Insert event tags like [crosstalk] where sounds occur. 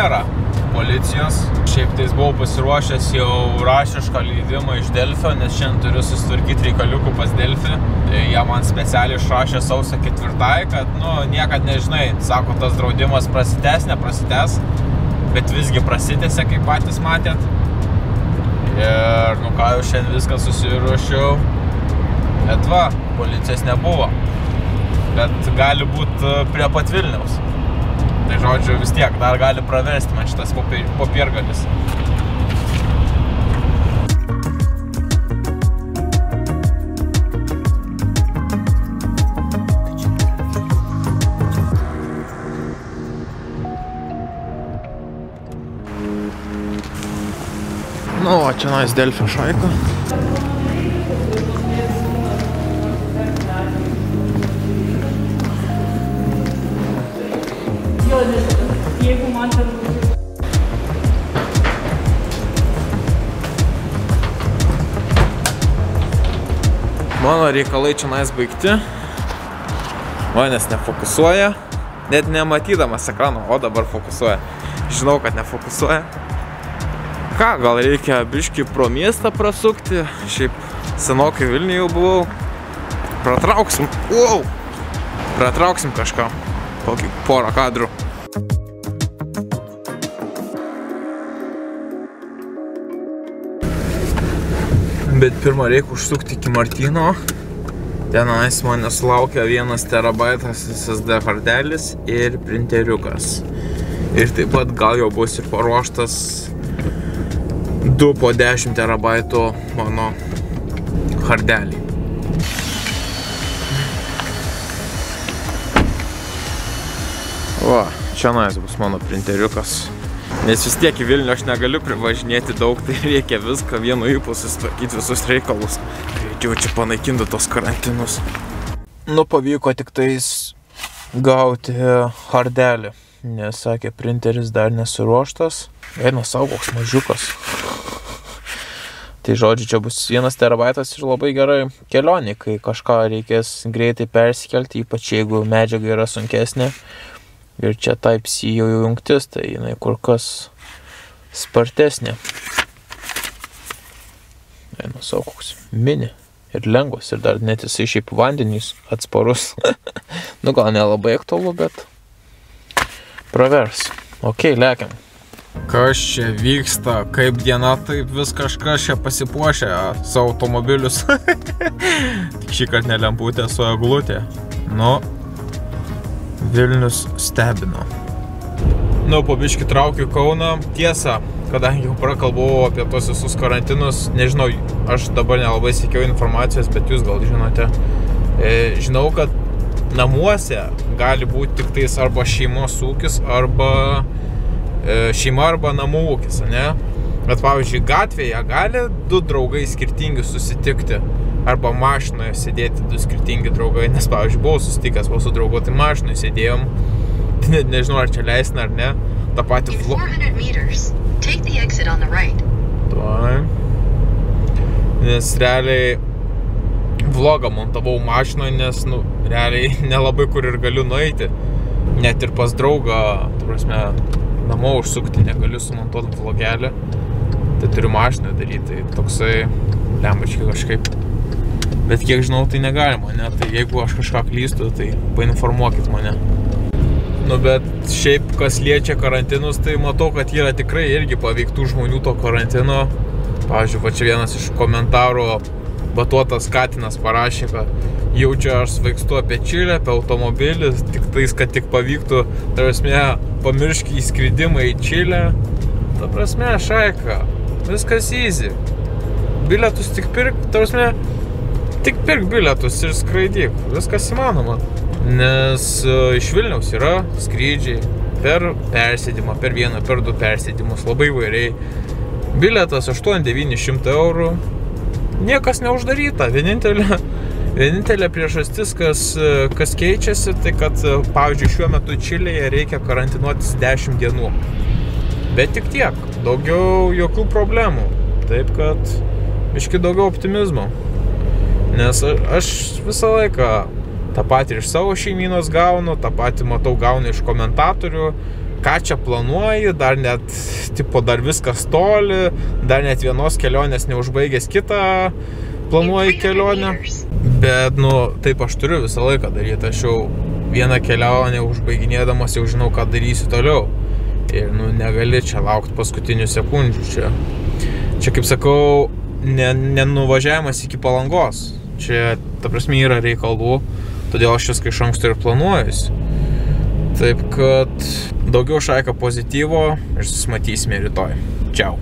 nėra policijos. Šiaip tais buvau pasiruošęs jau rašišką leidimą iš Delfio, nes šiandien turiu susitvarkyti reikaliukų pas Delfį. Tai jie man specialiai išrašė sausio ketvirtai, kad, nu, niekad nežinai, sako, tas draudimas prasitęs, neprasitęs, bet visgi prasitęsė, kaip patys matėt. Ir, nu ką, jau šiandien viską susiruošiau. Bet va, policijos nebuvo. Bet gali būti prie pat Vilniaus. Tai žodžiu, vis tiek dar gali praversti man šitas popiergalis. Nu, o čia nais Delfio šaika. Mano reikalai čia nais baigti. Manęs nefokusuoja. Net nematydamas ekrano, o dabar fokusuoja. Žinau, kad nefokusuoja. Ką, gal reikia biški pro miestą prasukti. Šiaip senokai Vilniuje jau buvau. Pratrauksim. Wow! Pratrauksim kažką. Kokį porą kadrų. Bet pirmą reikia užsukti iki Martino. Tenais manęs laukia vienas terabaitas SSD hardelis ir printeriukas. Ir taip pat gal jau bus ir paruoštas 2 po 10 terabaitų mano hardelį. Va, čia nais bus mano printeriukas. Nes vis tiek į Vilnių aš negaliu privažinėti daug, tai reikia viską vienu įpū susitvarkyti visus reikalus. Greičiau čia panaikinti tos karantinus. Nu, pavyko tik tais gauti hardelį, nes sakė, printeris dar nesuruoštas. Eina savo koks mažiukas. Tai žodžiu, čia bus vienas terabaitas ir labai gerai kelionė, kai kažką reikės greitai persikelti, ypač jeigu medžiaga yra sunkesnė. Ir čia Type-C jau jungtis, tai jinai kur kas spartesnė. Eina savo koks mini ir lengvas ir dar net jisai šiaip vandenys atsparus. [laughs] nu gal nelabai aktualu, bet pravers. Ok, lekiam. Kas čia vyksta, kaip diena, taip vis kažkas čia pasipuošia savo automobilius. [laughs] Tik šį kartą ne lemputė su eglutė. Nu, Vilnius stebino. Nu, po biški traukiu Kauną. Tiesa, kadangi jau prakalbau apie tos visus karantinus, nežinau, aš dabar nelabai sėkiau informacijos, bet jūs gal žinote. E, žinau, kad namuose gali būti tik tais arba šeimos ūkis, arba e, šeima, arba namų ūkis, ne? Bet pavyzdžiui, gatvėje gali du draugai skirtingi susitikti arba mašinoje sėdėti du skirtingi draugai, nes, pavyzdžiui, buvau susitikęs buvau su draugu, tai mašinoje sėdėjom, tai [laughs] net nežinau, ar čia leisna ar ne, tą patį In vlogą. 400 meters, take the exit on the right. Tuoj. Nes realiai vlogą montavau mašinoje, nes, nu, realiai [laughs] nelabai kur ir galiu nueiti. Net ir pas draugą, tu prasme, namo užsukti negaliu sumontuoti vlogelį. Tai turiu mašinoje daryti, tai toksai lembačkai kažkaip. Bet kiek žinau, tai negalima, ne? Tai jeigu aš kažką klystu, tai painformuokit mane. Nu, bet šiaip, kas liečia karantinus, tai matau, kad yra tikrai irgi paveiktų žmonių to karantino. Pavyzdžiui, va čia vienas iš komentarų batuotas Katinas parašė, kad jaučiu aš svaigstu apie Čilę, apie automobilį, tik tais, kad tik pavyktų, ta prasme, pamirški įskridimą į Čilę. Ta prasme, šaika, viskas easy. Bilietus tik pirk, ta prasme, tik pirk bilietus ir skraidyk, viskas įmanoma. Nes e, iš Vilniaus yra skrydžiai per persėdimą, per vieną, per du persėdimus, labai vairiai. Bilietas 8-900 eurų. Niekas neuždaryta. Vienintelė, vienintelė priežastis, kas, e, kas keičiasi, tai kad, e, pavyzdžiui, šiuo metu Čilėje reikia karantinuotis 10 dienų. Bet tik tiek. Daugiau jokių problemų. Taip kad biški daugiau optimizmo. Nes aš visą laiką tą patį iš savo šeimynos gaunu, tą patį matau gaunu iš komentatorių, ką čia planuoji, dar net, tipo, dar viskas toli, dar net vienos kelionės neužbaigęs kitą planuoji In 300 kelionę. Bet, nu, taip aš turiu visą laiką daryti. Aš jau vieną kelionę užbaiginėdamas jau žinau, ką darysiu toliau. Ir, nu, negali čia laukti paskutinių sekundžių. Čia, čia kaip sakau, ne- nenuvažiavimas iki palangos. Čia, ta prasme, yra reikalų, todėl aš viską iš anksto ir planuojuosi. Taip kad daugiau šaika pozityvo ir susimatysime rytoj. Čiau.